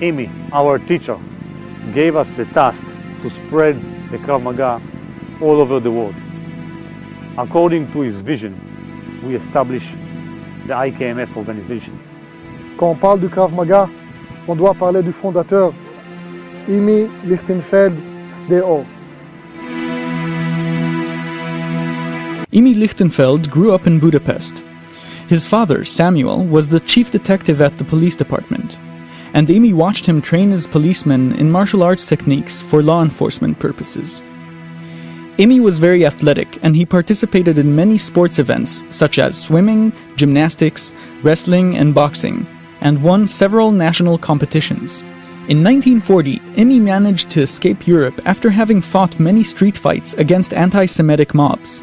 Imi, our teacher, gave us the task to spread the Krav Maga all over the world. According to his vision, we established the IKMF organization. Quand on parle du Krav Maga, on doit parler du fondateur, Imi Lichtenfeld Sde-Or. Imi Lichtenfeld grew up in Budapest. His father, Samuel, was the chief detective at the police department, and Imi watched him train his policemen in martial arts techniques for law enforcement purposes. Imi was very athletic, and he participated in many sports events such as swimming, gymnastics, wrestling, and boxing, and won several national competitions. In 1940, Imi managed to escape Europe after having fought many street fights against anti Semitic mobs.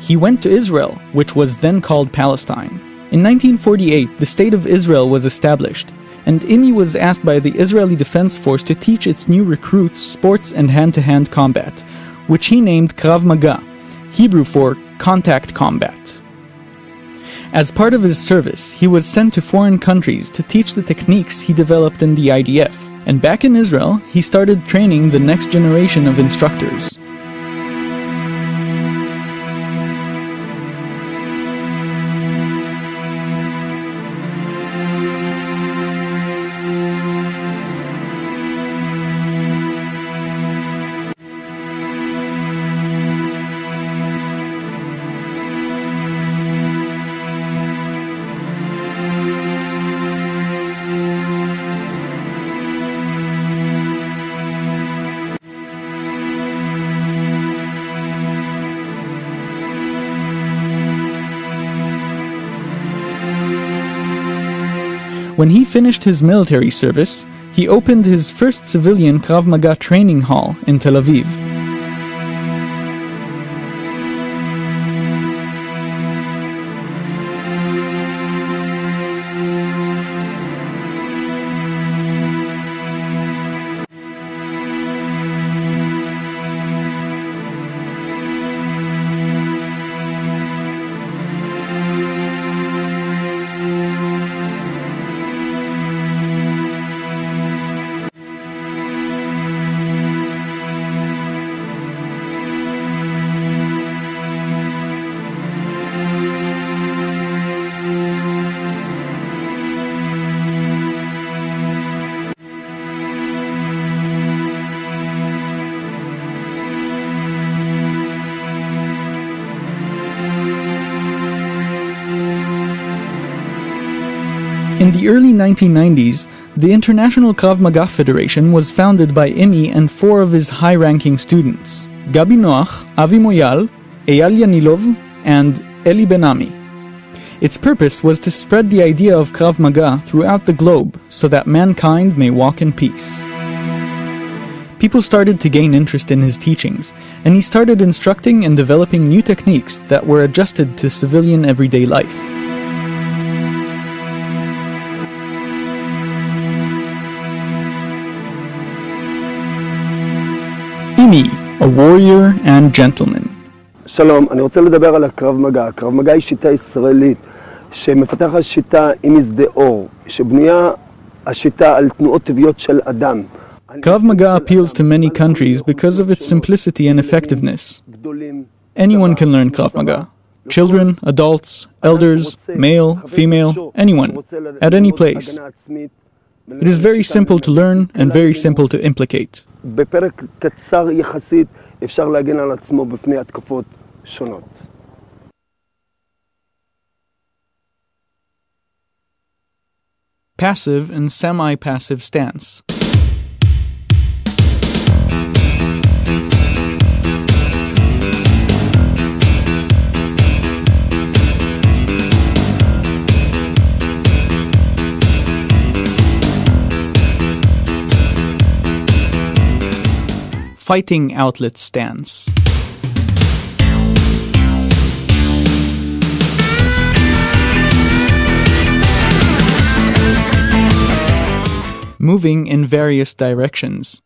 He went to Israel, which was then called Palestine. In 1948, the State of Israel was established, and Imi was asked by the Israeli Defense Force to teach its new recruits sports and hand to hand combat, which he named Krav Maga, Hebrew for contact combat. As part of his service, he was sent to foreign countries to teach the techniques he developed in the IDF, and back in Israel, he started training the next generation of instructors. When he finished his military service, he opened his first civilian Krav Maga training hall in Tel Aviv. Early 1990s, the International Krav Maga Federation was founded by Imi and four of his high ranking students Gabi Noach, Avi Moyal, Eyal Yanilov, and Eli Benami. Its purpose was to spread the idea of Krav Maga throughout the globe so that mankind may walk in peace. People started to gain interest in his teachings, and he started instructing and developing new techniques that were adjusted to civilian everyday life. Imi, a warrior and gentleman. שלום, אני רוצה לדבר על הקרב מגע. הקרב מגע היא שיטה ישראלית שמפתחת שיטה עם משדה אור, שבנויה השיטה על תנועות טבעיות של אדם. Krav Maga appeals to many countries because of its simplicity and effectiveness. Anyone can learn Krav Maga. Children, adults, elders, male, female, anyone, at any place. It is very simple to learn and very simple to implicate. בפרק קצר יחסית אפשר להגן על עצמו בפני התקפות שונות. Passive and semi passive stance. Fighting outlet stance. Moving in various directions.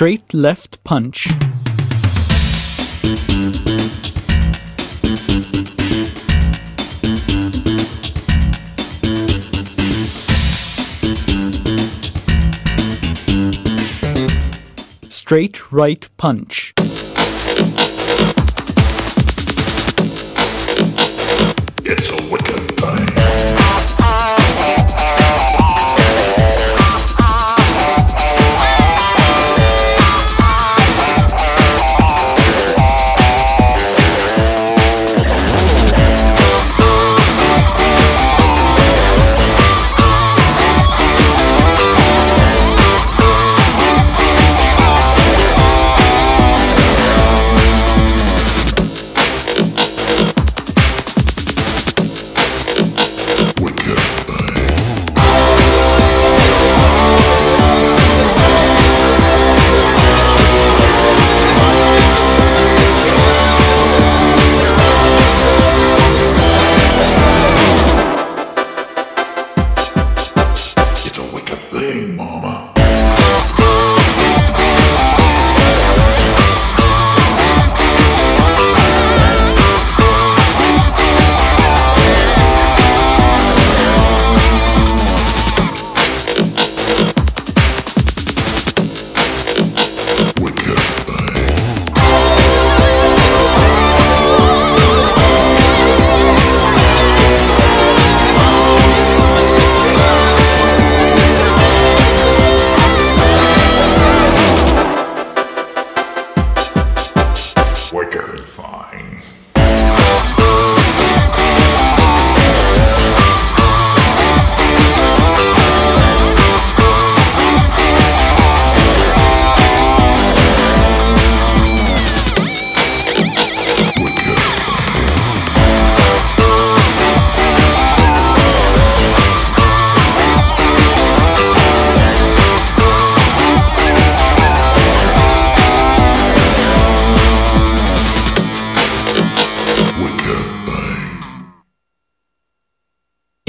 straight left punch. Straight right punch.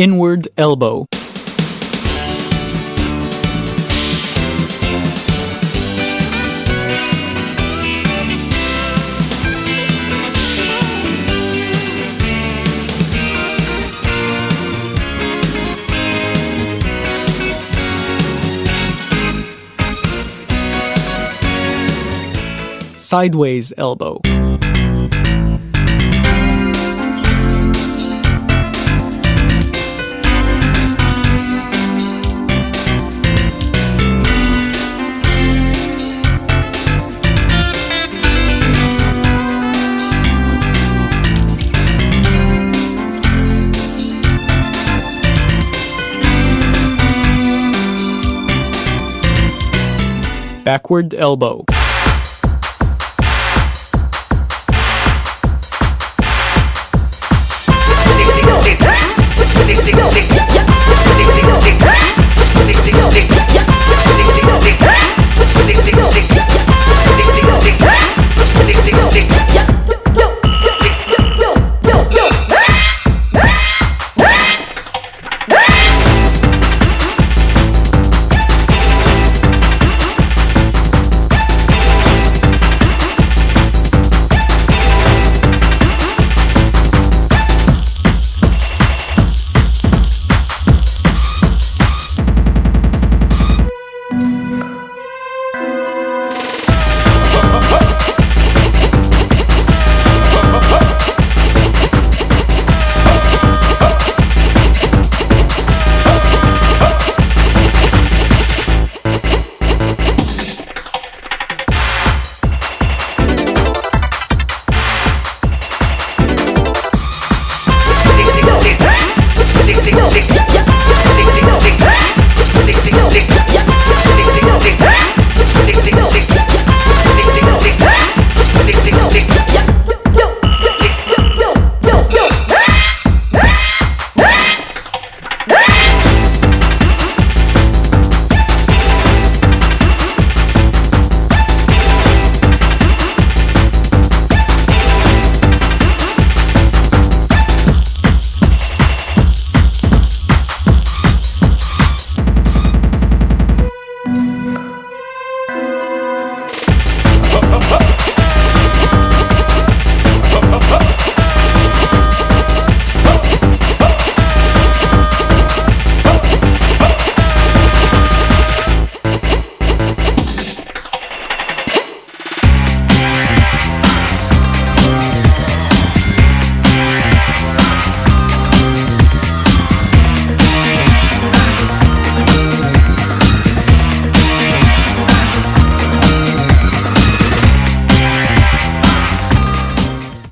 inward elbow. Sideways elbow. Backward elbow.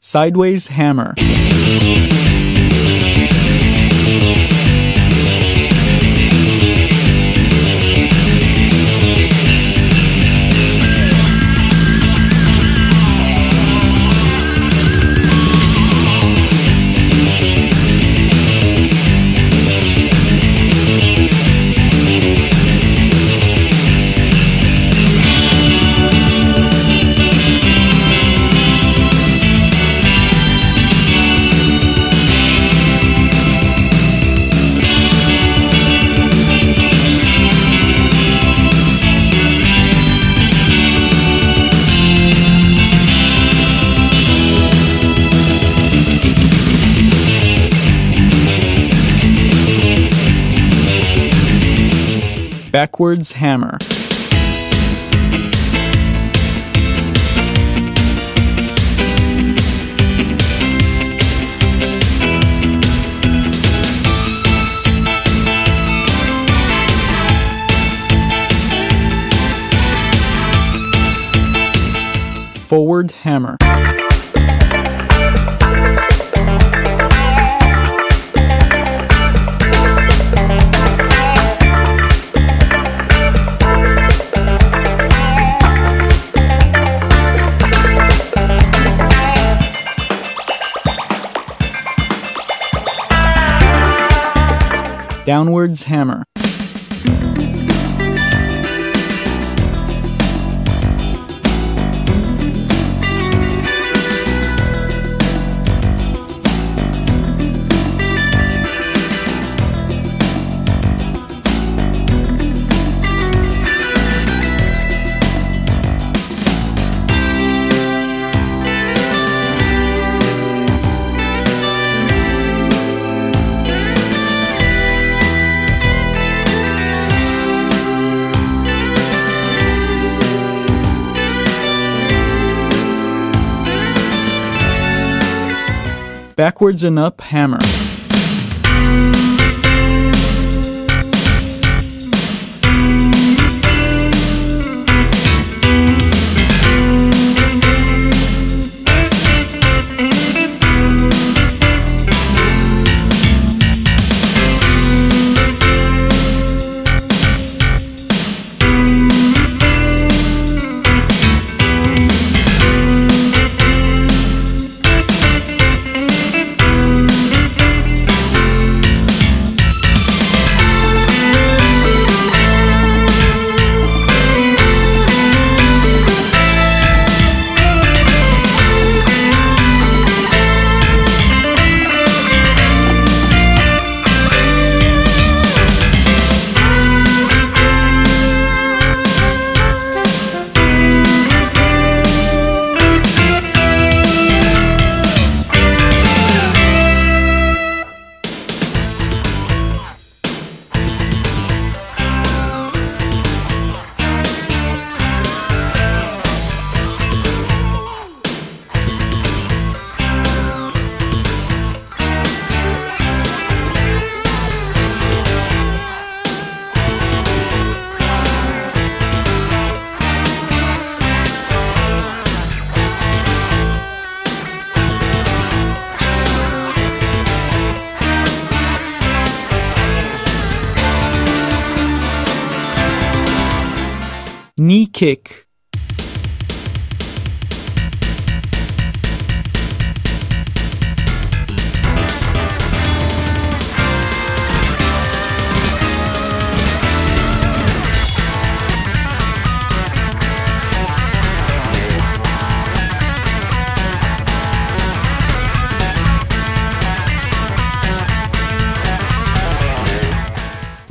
Sideways hammer. Backwards hammer. Forward hammer. Downwards hammer. Backwards and up hammer.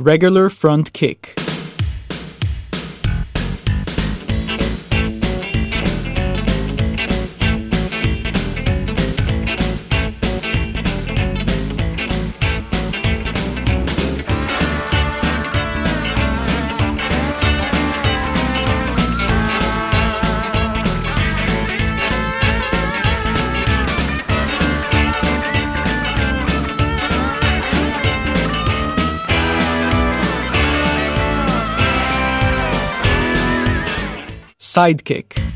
Regular front kick. Sidekick.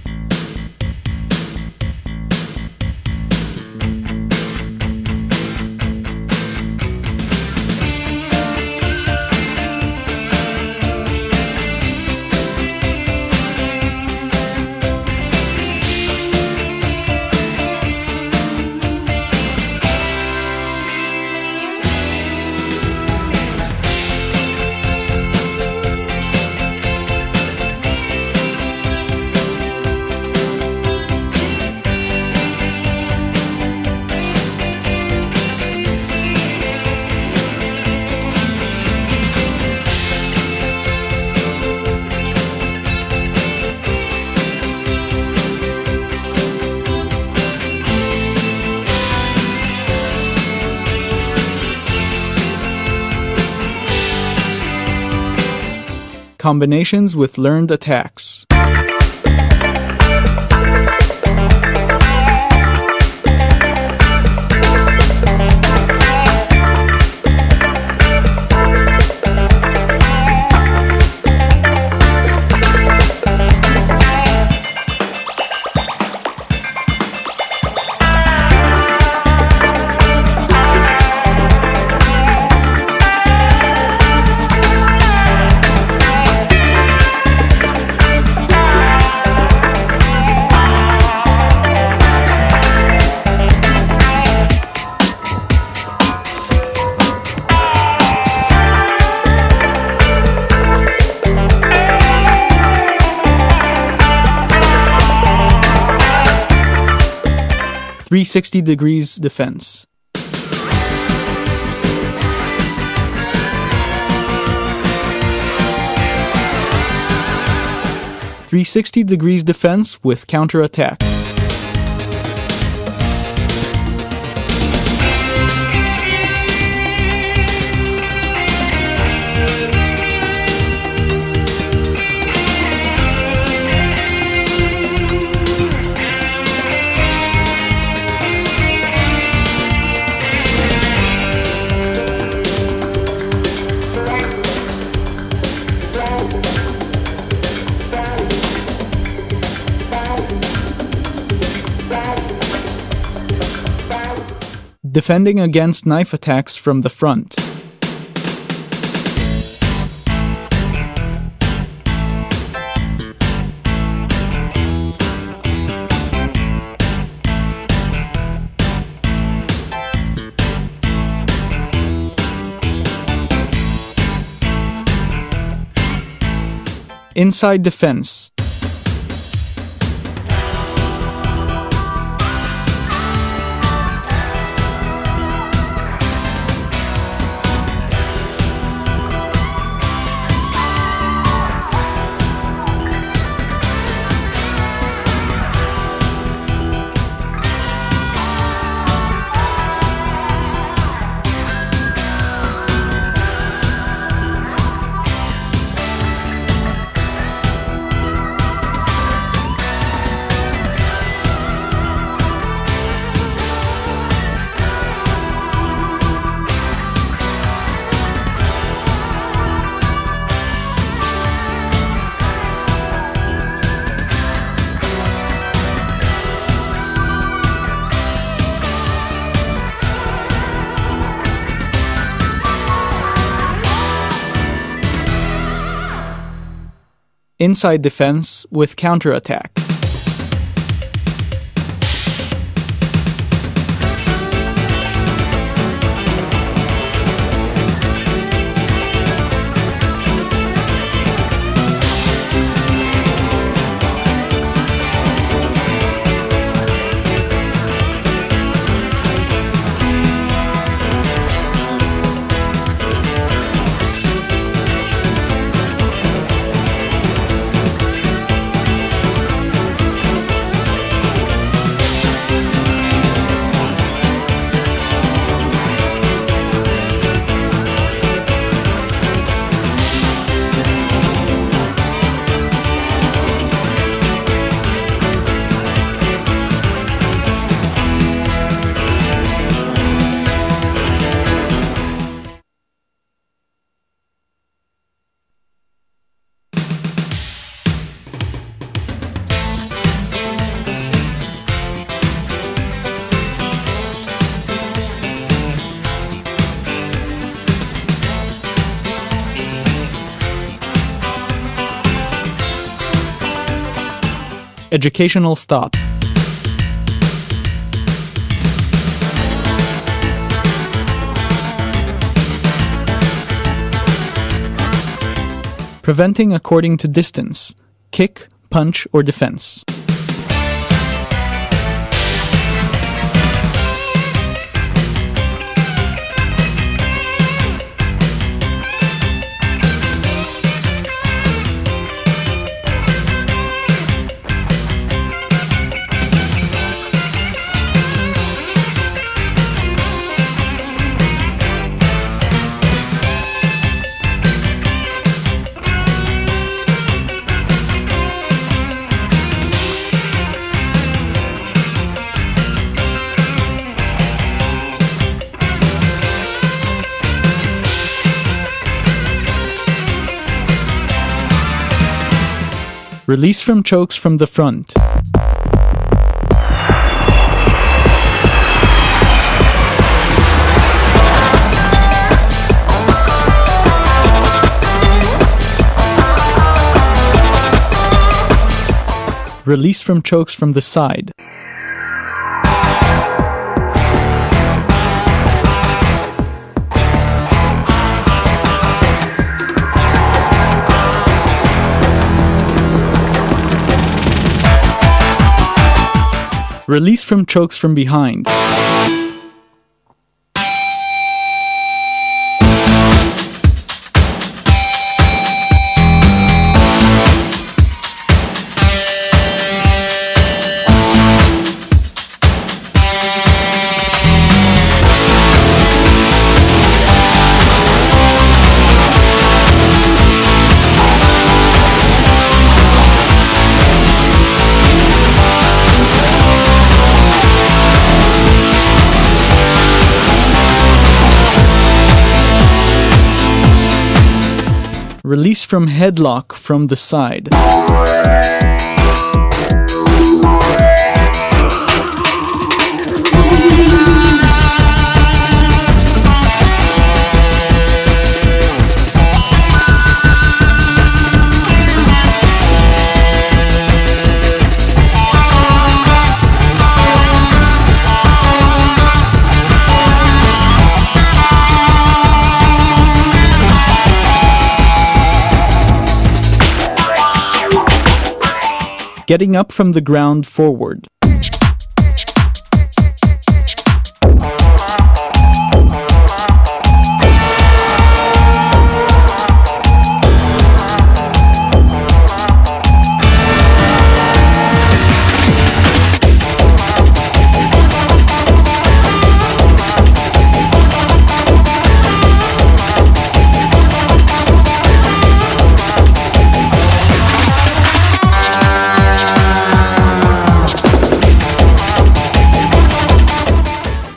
Combinations with learned attacks. Three sixty degrees defense. Three sixty degrees defense with counter attack. Defending against knife attacks from the front. Inside defense. Inside defense with counterattack. Educational stop. Preventing according to distance kick, punch, or defense. Release from chokes from the front. Release from chokes from the side. Release from chokes from behind. Release from headlock from the side. Getting up from the ground forward.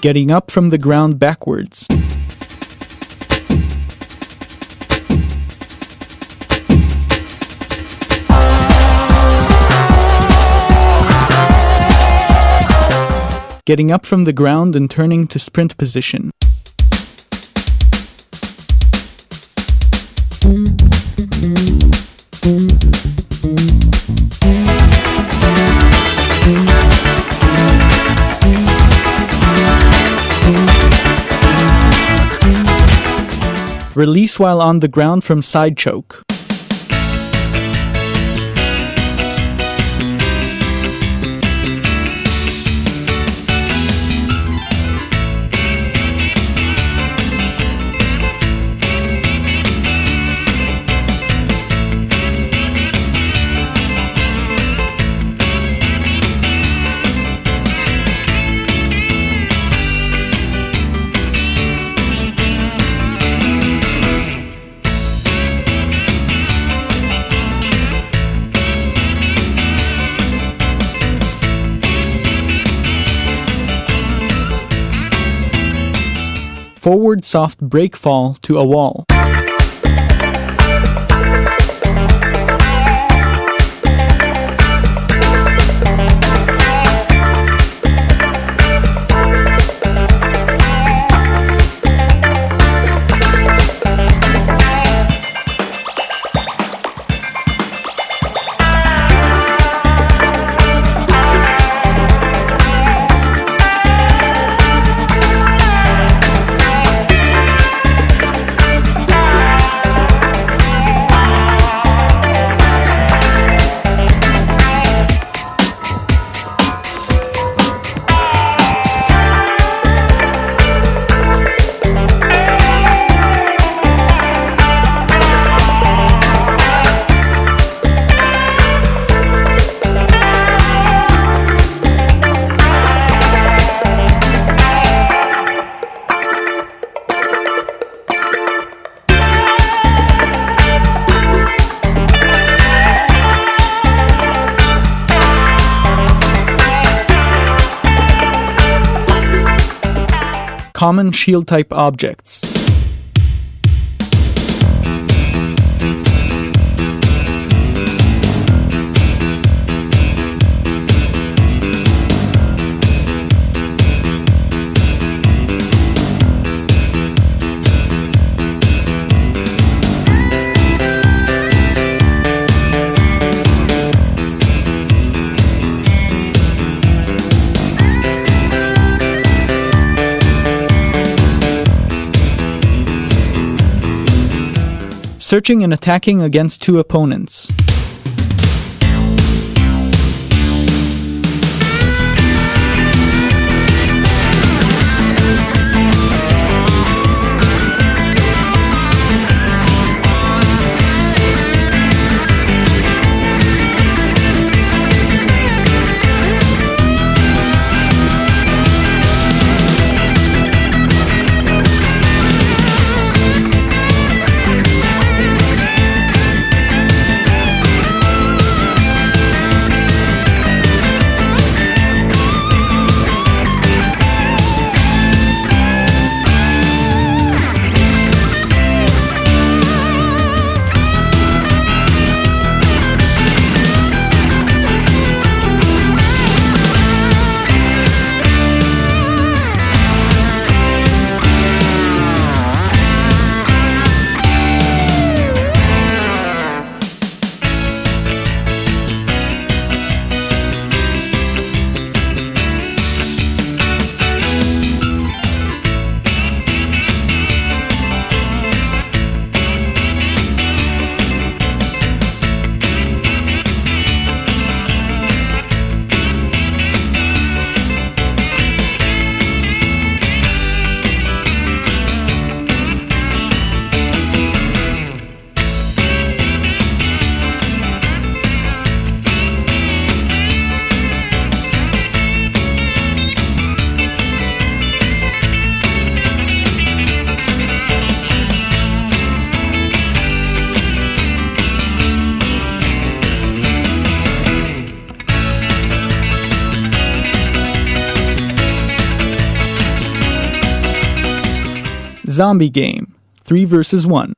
Getting up from the ground backwards. Getting up from the ground and turning to sprint position. Release while on the ground from side choke. Forward soft break fall to a wall. Common shield type objects. Searching and attacking against two opponents. Zombie Game 3 versus 1.